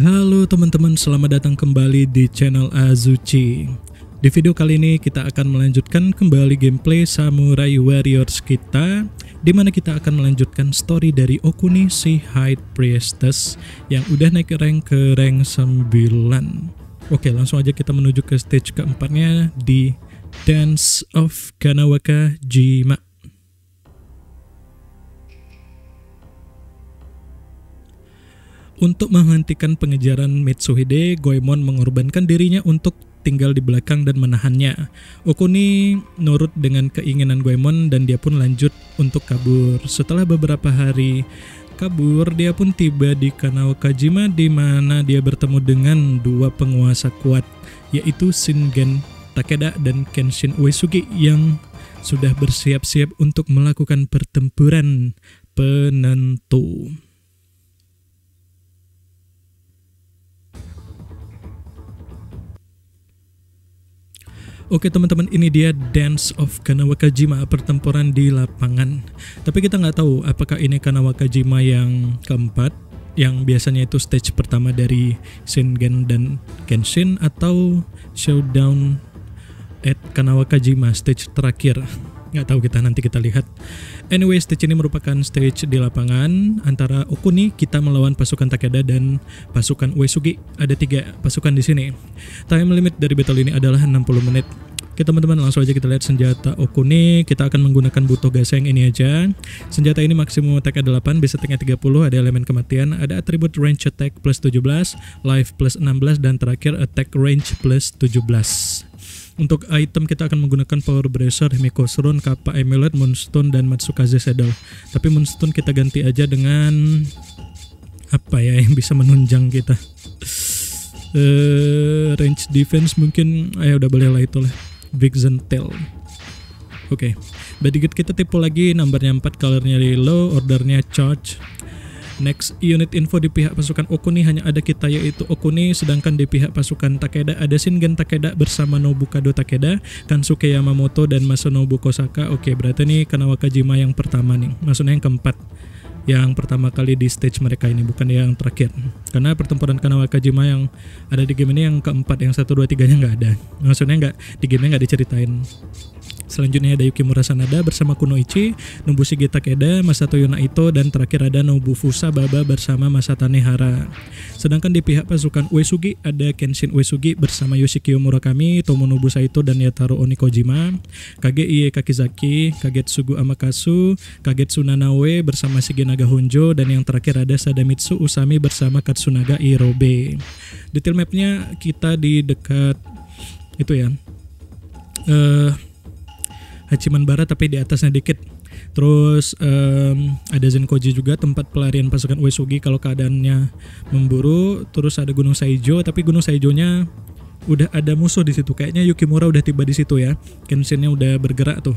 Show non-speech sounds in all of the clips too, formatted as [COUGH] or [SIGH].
Halo teman-teman, selamat datang kembali di channel Azuchi. Di video kali ini kita akan melanjutkan kembali gameplay Samurai Warriors kita di mana kita akan melanjutkan story dari Okuni si High Priestess yang udah naik rank ke rank 9. Oke, langsung aja kita menuju ke stage keempatnya di Dance of Kanawaka Jima. Untuk menghentikan pengejaran Mitsuhide, Goemon mengorbankan dirinya untuk tinggal di belakang dan menahannya. Okuni nurut dengan keinginan Goemon dan dia pun lanjut untuk kabur. Setelah beberapa hari kabur, dia pun tiba di Kanawakajima di mana dia bertemu dengan dua penguasa kuat, yaitu Shingen Takeda dan Kenshin Uesugi yang sudah bersiap-siap untuk melakukan pertempuran penentu. Oke teman-teman ini dia Dance of Kanawakajima pertempuran di lapangan. Tapi kita nggak tahu apakah ini Kanawakajima yang keempat yang biasanya itu stage pertama dari Shingen dan Kenshin atau Showdown at Kanawakajima stage terakhir nggak tahu kita nanti kita lihat. Anyway, stage ini merupakan stage di lapangan antara Okuni kita melawan pasukan Takeda dan pasukan Uesugi. Ada tiga pasukan di sini. Time limit dari battle ini adalah 60 menit. Oke teman-teman langsung aja kita lihat senjata Okuni Kita akan menggunakan butuh gasing ini aja Senjata ini maksimum attack 8 Base attack 30 Ada elemen kematian Ada atribut range attack plus 17 Life plus 16 Dan terakhir attack range plus 17 untuk item kita akan menggunakan Power Bracer, Himiko Throne, Kappa Amulet, Moonstone, dan Matsukaze Saddle. Tapi Moonstone kita ganti aja dengan apa ya yang bisa menunjang kita. Uh, range defense mungkin ayo udah boleh lah itu lah. Vixen Tail. Oke, okay. bodyguard kita tipe lagi, numbernya 4, colornya low, ordernya charge, Next unit info di pihak pasukan Okuni hanya ada kita yaitu Okuni sedangkan di pihak pasukan Takeda ada Shingen Takeda bersama Nobukado Takeda, Kansuke Yamamoto dan Masanobu Kosaka. Oke, berarti ini Kanawakajima yang pertama nih. Maksudnya yang keempat yang pertama kali di stage mereka ini bukan yang terakhir karena pertempuran Kanawakajima yang ada di game ini yang keempat yang satu dua tiganya nggak ada maksudnya nggak di game nggak diceritain Selanjutnya ada Yukimura Sanada bersama Kunoichi, Nobushige Takeda, Masato Yonaito, dan terakhir ada Nobufusa Baba bersama Masatane Hara. Sedangkan di pihak pasukan Uesugi ada Kenshin Uesugi bersama Yoshikyo Murakami, Tomonobu Saito, dan Yataro Onikojima, Kage Ie Kakizaki, Kagetsugu Amakasu, Kagetsu Nanawe bersama Shigenaga Honjo, dan yang terakhir ada Sadamitsu Usami bersama Katsunaga Irobe. Detail mapnya kita di dekat itu ya. Uh, Hachiman Barat tapi di atasnya dikit. Terus um, ada Zenkoji juga tempat pelarian pasukan Uesugi kalau keadaannya memburu. Terus ada Gunung Saijo tapi Gunung Saijo-nya udah ada musuh di situ. Kayaknya Yukimura udah tiba di situ ya. Kenshinnya udah bergerak tuh.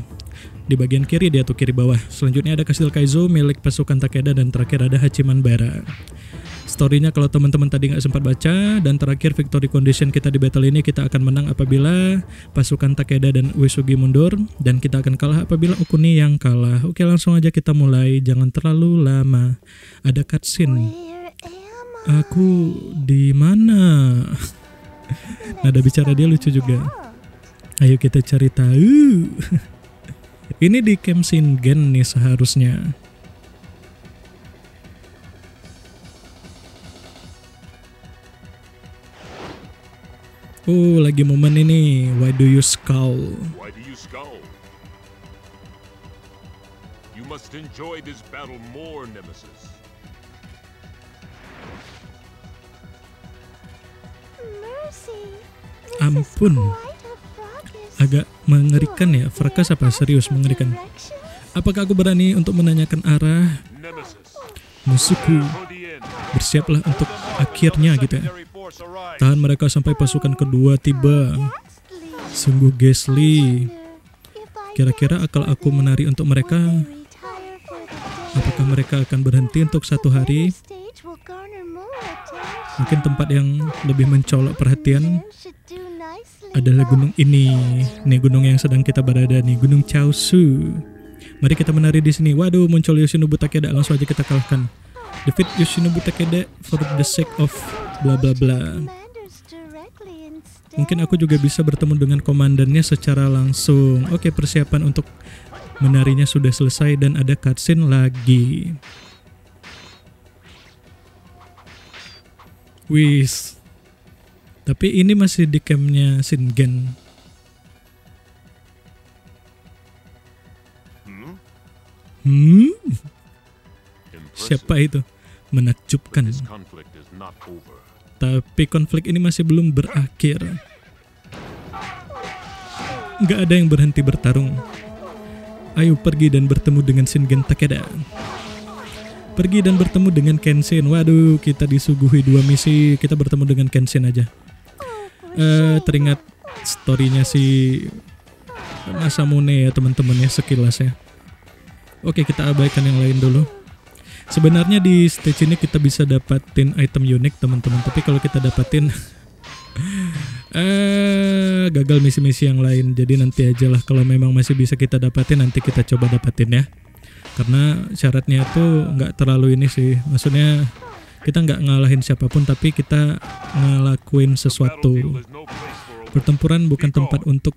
Di bagian kiri dia tuh kiri bawah. Selanjutnya ada Kastil Kaizo milik pasukan Takeda dan terakhir ada Hachiman Bara storynya kalau teman-teman tadi nggak sempat baca dan terakhir victory condition kita di battle ini kita akan menang apabila pasukan Takeda dan Uesugi mundur dan kita akan kalah apabila Okuni yang kalah. Oke langsung aja kita mulai jangan terlalu lama. Ada cutscene. Aku di mana? [LAUGHS] Nada bicara dia lucu juga. Ayo kita cari tahu. [LAUGHS] Ini di Camp Shingen nih seharusnya. Oh, lagi momen ini. Why do you scowl? Why do you scowl? You must enjoy this battle more, Nemesis. Ampun. Agak mengerikan ya. Frakas apa? Serius mengerikan. Apakah aku berani untuk menanyakan arah musuhku? Bersiaplah untuk akhirnya gitu ya. Tahan mereka sampai pasukan kedua tiba. Sungguh Gesli. Kira-kira akal aku menari untuk mereka. Apakah mereka akan berhenti untuk satu hari? Mungkin tempat yang lebih mencolok perhatian adalah gunung ini. Nih gunung yang sedang kita berada nih, Gunung Chaosu. Mari kita menari di sini. Waduh, muncul Yoshinobu Takeda. Langsung aja kita kalahkan. Defeat Yoshinobu Takeda for the sake of bla bla bla. Mungkin aku juga bisa bertemu dengan komandannya secara langsung. Oke, persiapan untuk menarinya sudah selesai dan ada cutscene lagi. Wis. Tapi ini masih di campnya Shingen. Hmm? Hmm? Siapa itu? Menakjubkan. Tapi konflik ini masih belum berakhir. Nggak ada yang berhenti bertarung. Ayo pergi dan bertemu dengan Shingen Takeda. Pergi dan bertemu dengan Kenshin. Waduh, kita disuguhi dua misi. Kita bertemu dengan Kenshin aja. Eh, teringat storynya si Masamune ya teman-teman ya sekilas ya. Oke, kita abaikan yang lain dulu. Sebenarnya di stage ini kita bisa dapatin item unik teman-teman, tapi kalau kita dapatin [LAUGHS] eh gagal misi-misi yang lain. Jadi nanti aja lah kalau memang masih bisa kita dapatin nanti kita coba dapatin ya. Karena syaratnya itu nggak terlalu ini sih. Maksudnya kita nggak ngalahin siapa pun tapi kita ngelakuin sesuatu. Pertempuran bukan tempat untuk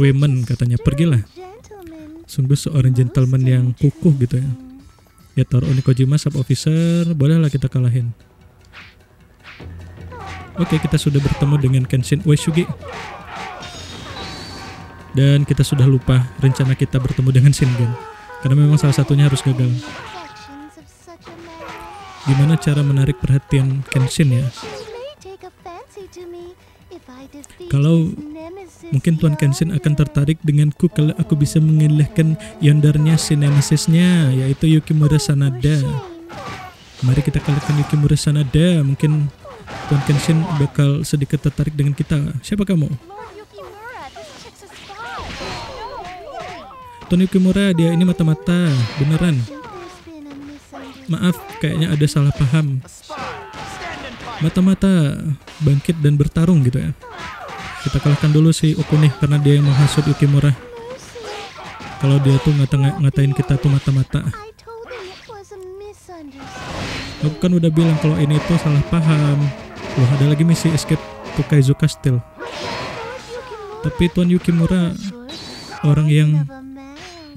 women katanya. Pergilah. Sungguh seorang gentleman yang kukuh gitu ya. Ya Taro Onikojima sub officer, bolehlah kita kalahin. Oke, kita sudah bertemu dengan Kenshin Uesugi. Dan kita sudah lupa rencana kita bertemu dengan Shingen. Karena memang salah satunya harus gagal. Gimana cara menarik perhatian Kenshin ya? Kalau Mungkin Tuan Kenshin akan tertarik denganku kalau aku bisa mengalahkan yondernya si nemesisnya, yaitu Yukimura Sanada. Mari kita kalahkan Yukimura Sanada. Mungkin Tuan Kenshin bakal sedikit tertarik dengan kita. Siapa kamu? Tuan Yukimura, dia ini mata-mata. Beneran. Maaf, kayaknya ada salah paham. Mata-mata bangkit dan bertarung gitu ya. Kita kalahkan dulu si Okune karena dia yang menghasut Yukimura. Kalau dia tuh ngata ngatain kita tuh mata-mata. Aku kan udah bilang kalau ini tuh salah paham. Loh, ada lagi misi escape to Kaizo Castle. Tapi Tuan Yukimura orang yang.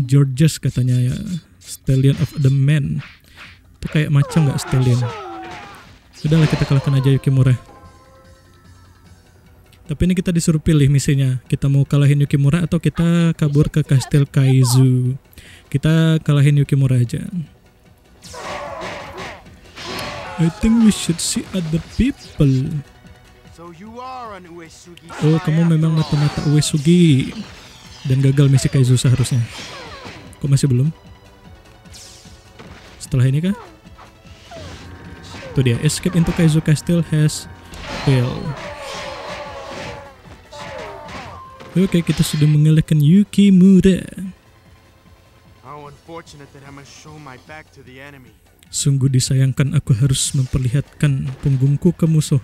Georges katanya ya, Stallion of the Man. Itu kayak macam nggak Stallion? Udahlah kita kalahkan aja Yukimura. Tapi ini kita disuruh pilih misinya. Kita mau kalahin Yukimura atau kita kabur ke Kastil Kaizu. Kita kalahin Yukimura aja. I think we should see other people. Oh, kamu memang mata-mata Uesugi. Dan gagal misi Kaizu seharusnya. Kok masih belum? Setelah ini kah? Tuh dia, escape into Kaizu Castle has failed. Oke, kita sudah mengalahkan Yukimura. How unfortunate that I must show my back to the enemy. Sungguh disayangkan aku harus memperlihatkan punggungku ke musuh.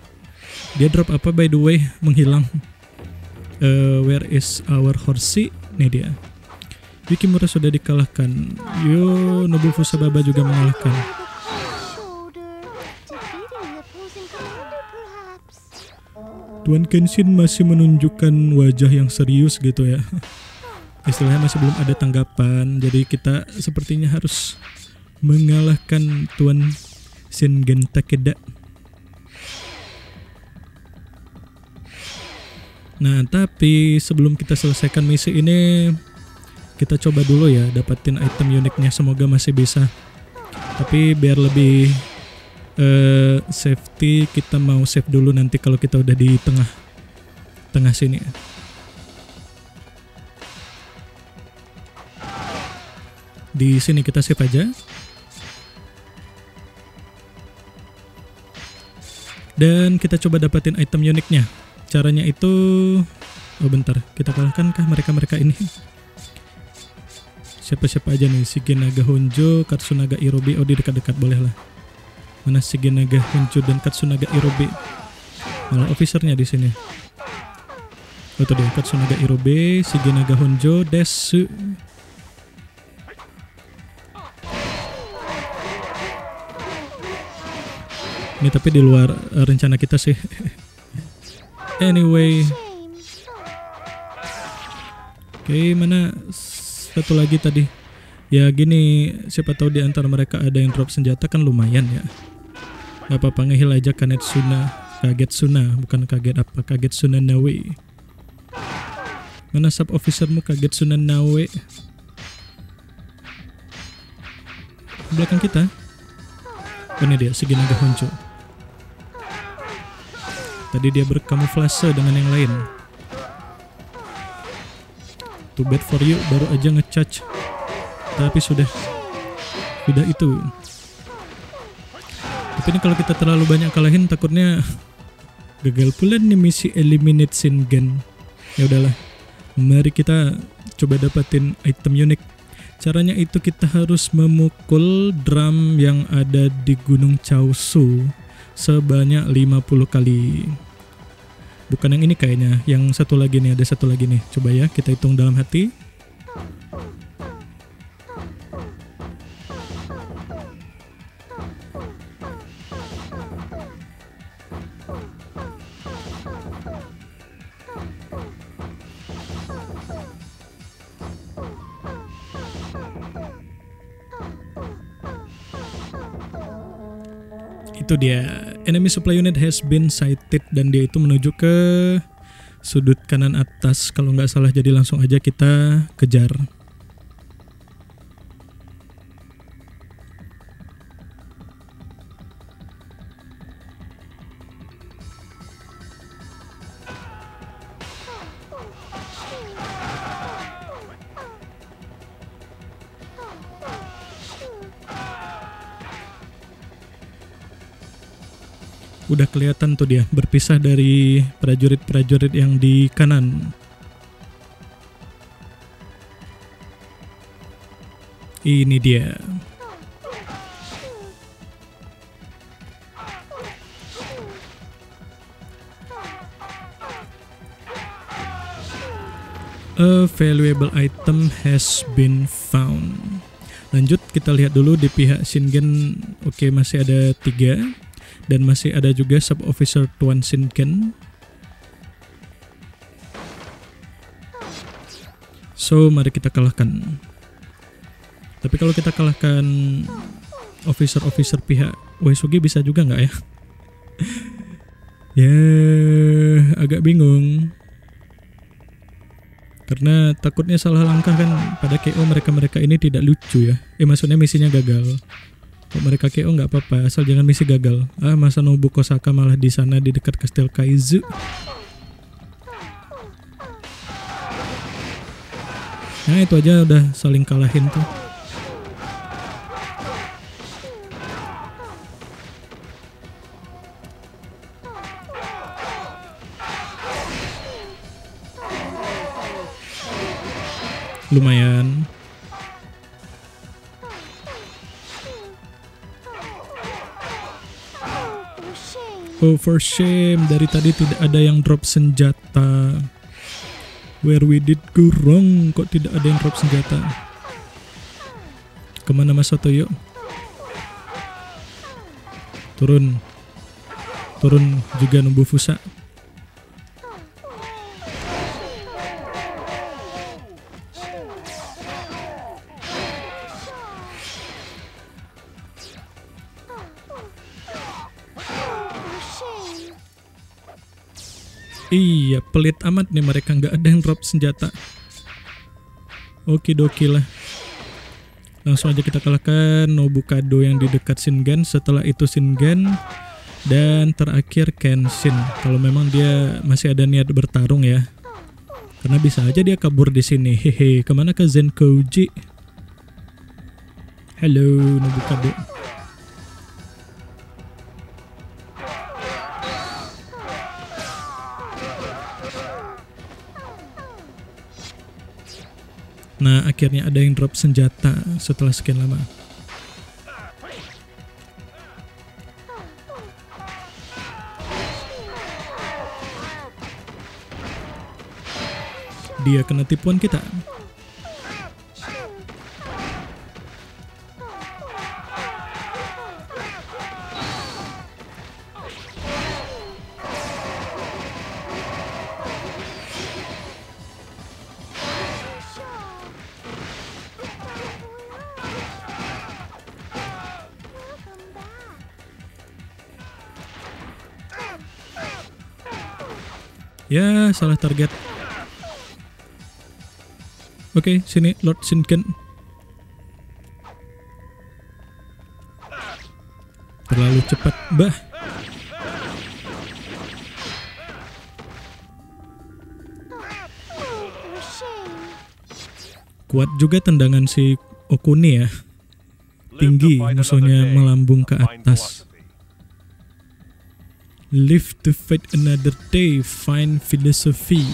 Dia drop apa by the way? Menghilang. Eh, where is our horsey? Nih dia. Yukimura sudah dikalahkan. Yo, Nobufu Sababa juga mengalahkan. Tuan Kenshin masih menunjukkan wajah yang serius gitu ya. [LAUGHS] Istilahnya masih belum ada tanggapan, jadi kita sepertinya harus mengalahkan Tuan Shingen Takeda. Nah, tapi sebelum kita selesaikan misi ini, kita coba dulu ya dapatin item uniknya. Semoga masih bisa. Tapi biar lebih eh, safety, kita mau save dulu nanti kalau kita udah di tengah tengah sini. Di sini kita save aja. Dan kita coba dapatin item uniknya. Caranya itu Oh bentar, kita kalahkankah mereka-mereka ini? Siapa-siapa aja nih, Shigenaga Honjo, Katsunaga Irobi, oh di dekat-dekat boleh lah. Mana Shigenaga Honjo dan Katsunaga Irobi? Malah officernya di sini. Oh tuh dia, Katsunaga Irobe, Shigenaga Honjo, Desu. Ini tapi di luar eh, rencana kita sih. [LAUGHS] anyway, oke mana satu lagi tadi? Ya gini, siapa tahu di antara mereka ada yang drop senjata kan lumayan ya. Gak apa-apa ngehil aja Kanetsuna, Kagetsuna, bukan kaget apa, Kagetsuna Nawe. Mana sub officermu Kagetsuna Nawe? Belakang kita. Ini dia, Shiginaga Honcho. Tadi dia berkamuflase dengan yang lain. Too bad for you, baru aja ngecharge. Tapi sudah, sudah itu. Tapi ini kalau kita terlalu banyak kalahin, takutnya gagal pula nih misi eliminate Shingen. Ya udahlah, mari kita coba dapatin item unik. Caranya itu kita harus memukul drum yang ada di Gunung Chaosu sebanyak 50 kali. Bukan yang ini kayaknya, yang satu lagi nih, ada satu lagi nih. Coba ya, kita hitung dalam hati. Itu dia. Enemy supply unit has been sighted dan dia itu menuju ke sudut kanan atas. Kalau nggak salah jadi langsung aja kita kejar. Kelihatan tuh dia berpisah dari prajurit-prajurit yang di kanan. Ini dia. A valuable item has been found. Lanjut kita lihat dulu di pihak Shingen. Oke masih ada tiga dan masih ada juga sub officer Tuan Shingen. So mari kita kalahkan. Tapi kalau kita kalahkan officer-officer pihak Uesugi bisa juga nggak ya? [LAUGHS] ya agak bingung. Karena takutnya salah langkah kan pada KO mereka-mereka ini tidak lucu ya. Eh maksudnya misinya gagal. Kok mereka KO nggak apa-apa asal jangan misi gagal. Ah masa Nobu Kosaka malah di sana di dekat Kastel Kaizu. Nah itu aja udah saling kalahin tuh. Lumayan. Oh for shame dari tadi tidak ada yang drop senjata. Where we did go wrong kok tidak ada yang drop senjata. Ke mana Mas yuk? Turun. Turun juga nunggu Fusa. Pelit amat nih mereka nggak ada yang drop senjata. Oke doki lah. Langsung aja kita kalahkan Nobukado yang di dekat Shingen. Setelah itu Shingen dan terakhir Kenshin. Kalau memang dia masih ada niat bertarung ya. Karena bisa aja dia kabur di sini. Hehe, ke mana ke Zenkouji? Halo Nobukado. Nah, akhirnya ada yang drop senjata setelah sekian lama. Dia kena tipuan kita. Salah target. Oke, sini Lord Shinken. Terlalu cepat, bah. Kuat juga tendangan si Okuni ya. Tinggi musuhnya melambung ke atas. Live to fight another day, find philosophy.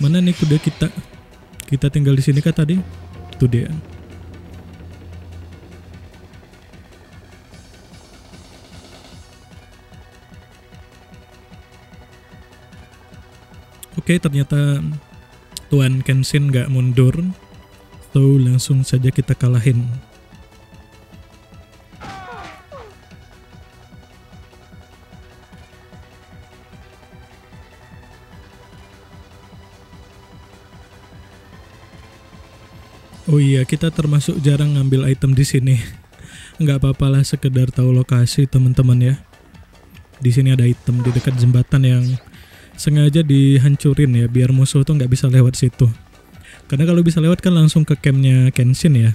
Mana nih kuda kita? Kita tinggal di sini kah tadi? Itu dia. Oke, ternyata Tuan Kenshin nggak mundur. So, langsung saja kita kalahin. Oh iya, kita termasuk jarang ngambil item di sini. Nggak apa-apa lah sekedar tahu lokasi teman-teman ya. Di sini ada item di dekat jembatan yang sengaja dihancurin ya biar musuh tuh nggak bisa lewat situ. Karena kalau bisa lewat kan langsung ke campnya Kenshin ya.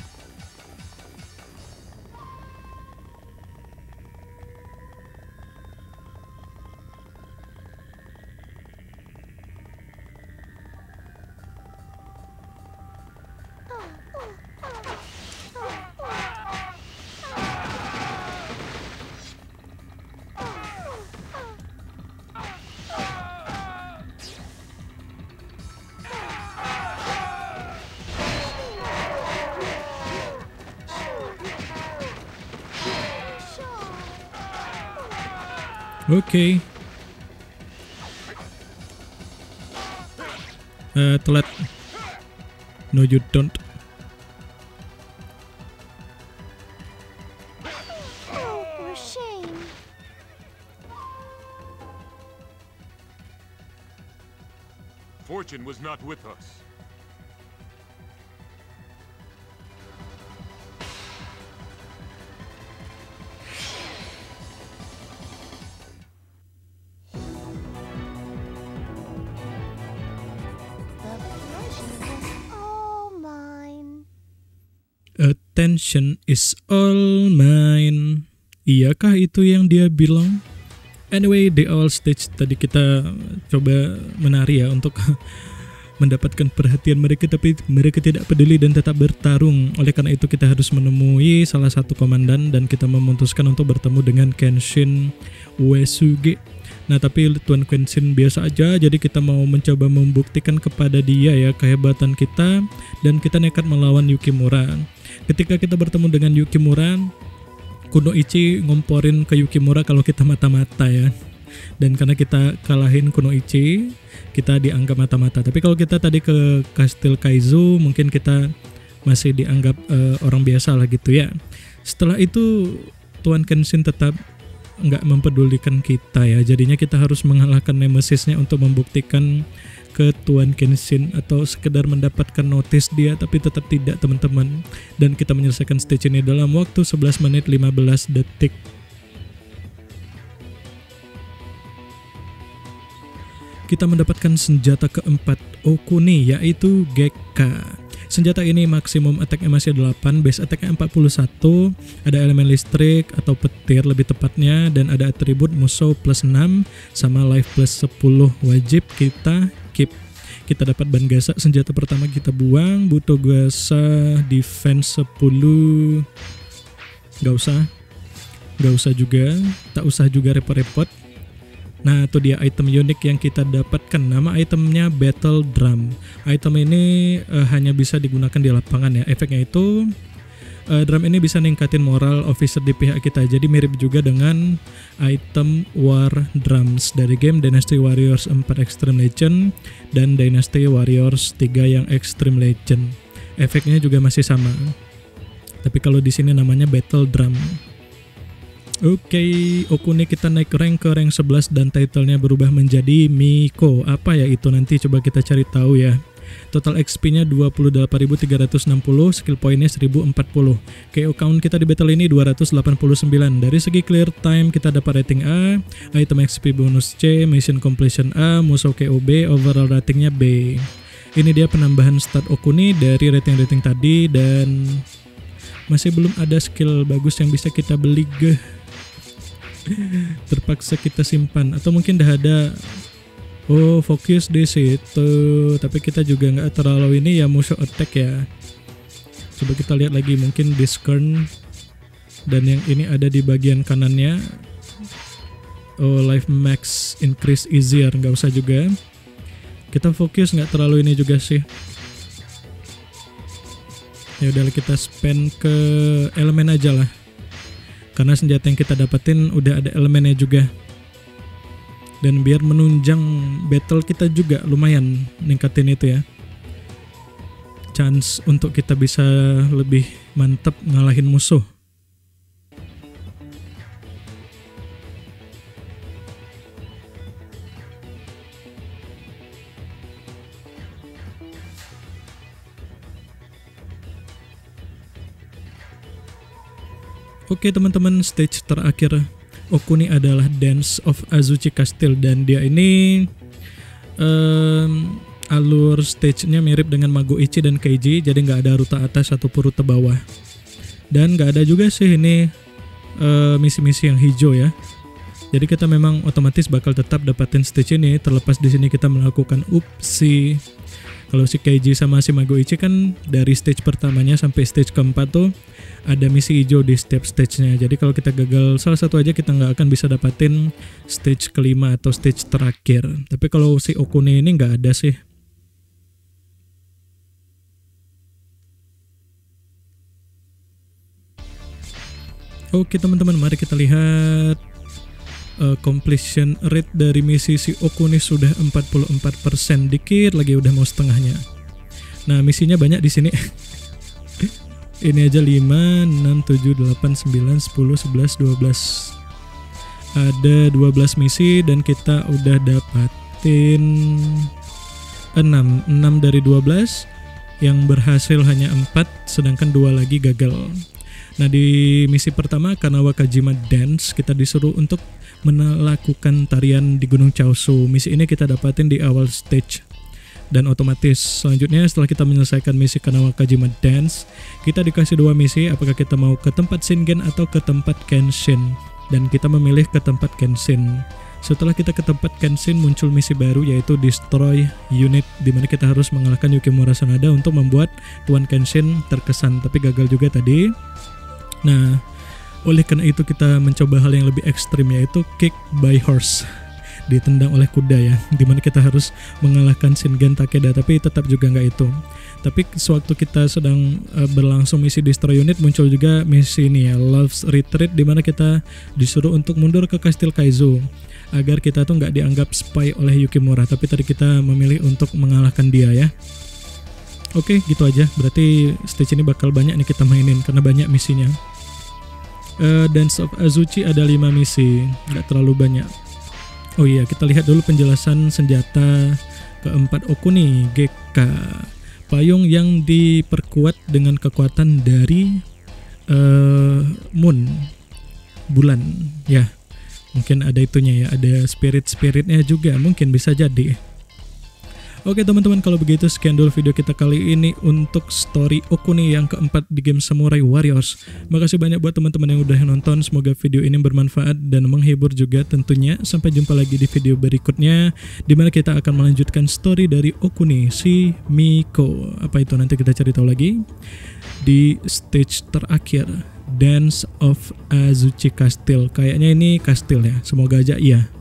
Oke. Eh, telat. No you don't. Oh, shame. Fortune was not with us. Attention is all mine. Iyakah itu yang dia bilang? Anyway, di awal stage tadi kita coba menari ya untuk [LAUGHS] mendapatkan perhatian mereka tapi mereka tidak peduli dan tetap bertarung. Oleh karena itu kita harus menemui salah satu komandan dan kita memutuskan untuk bertemu dengan Kenshin Uesugi. Nah tapi Tuan Kenshin biasa aja jadi kita mau mencoba membuktikan kepada dia ya kehebatan kita dan kita nekat melawan Yukimura. Ketika kita bertemu dengan Yukimura, Kunoichi ngomporin ke Yukimura kalau kita mata-mata ya. Dan karena kita kalahin Kunoichi, kita dianggap mata-mata. Tapi kalau kita tadi ke Kastil Kaizu, mungkin kita masih dianggap eh, orang biasa lah gitu ya. Setelah itu Tuan Kenshin tetap nggak mempedulikan kita ya. Jadinya kita harus mengalahkan Nemesisnya untuk membuktikan ke Tuan Kenshin atau sekedar mendapatkan notice dia tapi tetap tidak teman-teman dan kita menyelesaikan stage ini dalam waktu 11 menit 15 detik kita mendapatkan senjata keempat Okuni yaitu Gekka. Senjata ini maksimum attack-nya masih 8, base attack-nya 41, ada elemen listrik atau petir lebih tepatnya dan ada atribut musuh plus 6 sama life plus 10 wajib kita keep. Kita dapat ban gasa senjata pertama kita buang, butuh gasa defense 10 Gak usah. Gak usah juga. Tak usah juga repot-repot Nah, itu dia item unik yang kita dapatkan. Nama itemnya Battle Drum. Item ini eh, hanya bisa digunakan di lapangan ya. Efeknya itu eh, drum ini bisa ningkatin moral officer di pihak kita. Jadi mirip juga dengan item War Drums dari game Dynasty Warriors 4 Extreme Legend dan Dynasty Warriors 3 yang Extreme Legend. Efeknya juga masih sama. Tapi kalau di sini namanya Battle Drum. Oke, Okune kita naik rank ke rank 11 dan titlenya berubah menjadi Miko. Apa ya itu nanti coba kita cari tahu ya. Total XP-nya 28.360, skill point-nya 1040. KO count kita di battle ini 289. Dari segi clear time kita dapat rating A, item XP bonus C, mission completion A, musuh KO B, overall ratingnya B. Ini dia penambahan stat Okuni dari rating-rating tadi dan masih belum ada skill bagus yang bisa kita beli ge. Terpaksa kita simpan. Atau mungkin dah ada Oh fokus di situ. Tapi kita juga nggak terlalu ini ya musuh attack ya. Coba kita lihat lagi mungkin discern. Dan yang ini ada di bagian kanannya. Oh life max increase easier nggak usah juga. Kita fokus nggak terlalu ini juga sih. Ya udah kita spend ke elemen aja lah Karena senjata yang kita dapetin udah ada elemennya juga. Dan biar menunjang battle kita juga lumayan ningkatin itu ya. Chance untuk kita bisa lebih mantep ngalahin musuh Oke teman-teman stage terakhir Okuni adalah Dance of Azuchi Castle dan dia ini um, alur stage-nya mirip dengan Magoichi dan Keiji jadi nggak ada rute atas ataupun rute bawah. Dan nggak ada juga sih ini uh, misi-misi yang hijau ya. Jadi kita memang otomatis bakal tetap dapatin stage ini. Terlepas di sini kita melakukan upsi kalau si Keiji sama si Magoichi kan dari stage pertamanya sampai stage keempat tuh ada misi hijau di setiap stage-nya. Jadi kalau kita gagal salah satu aja kita nggak akan bisa dapatin stage kelima atau stage terakhir. Tapi kalau si Okune ini nggak ada sih. Oke teman-teman, mari kita lihat uh, completion rate dari misi si Okune sudah 44%. Dikit lagi udah mau setengahnya. Nah, misinya banyak di sini. [LAUGHS] ini aja 5, 6, 7, 8, 9, 10, 11, 12 ada 12 misi dan kita udah dapatin 6 6 dari 12 yang berhasil hanya 4 sedangkan dua lagi gagal nah di misi pertama Kanawa Kajima Dance kita disuruh untuk melakukan tarian di Gunung Chaosu. Misi ini kita dapatin di awal stage. Dan otomatis selanjutnya setelah kita menyelesaikan misi Kanawa Kajima Dance kita dikasih dua misi apakah kita mau ke tempat Shingen atau ke tempat Kenshin. Dan kita memilih ke tempat Kenshin. Setelah kita ke tempat Kenshin muncul misi baru yaitu Destroy Unit di mana kita harus mengalahkan Yukimura Sanada untuk membuat Tuan Kenshin terkesan. Tapi gagal juga tadi. Nah oleh karena itu kita mencoba hal yang lebih ekstrim yaitu Kick by Horse. Ditendang oleh kuda ya di mana kita harus mengalahkan Shingen Takeda tapi tetap juga nggak itu. Tapi sewaktu kita sedang uh, berlangsung misi destroy unit muncul juga misi ini ya Love's Retreat di mana kita disuruh untuk mundur ke Kastil Kaizo agar kita tuh nggak dianggap spy oleh Yukimura. Tapi tadi kita memilih untuk mengalahkan dia ya. Oke gitu aja. Berarti stage ini bakal banyak nih kita mainin karena banyak misinya uh, Dance of Azuchi ada 5 misi nggak terlalu banyak Oh iya, kita lihat dulu penjelasan senjata keempat Okuni GK. Payung yang diperkuat dengan kekuatan dari uh, Moon bulan ya. Mungkin ada itunya ya, ada spirit-spiritnya juga mungkin bisa jadi. Oke teman-teman kalau begitu sekian dulu video kita kali ini untuk story Okuni yang keempat di game Samurai Warriors. Makasih banyak buat teman-teman yang udah nonton. Semoga video ini bermanfaat dan menghibur juga tentunya. Sampai jumpa lagi di video berikutnya di mana kita akan melanjutkan story dari Okuni si Miko. Apa itu nanti kita cari tahu lagi di stage terakhir Dance of Azuchi Castle. Kayaknya ini kastil ya. Semoga aja iya.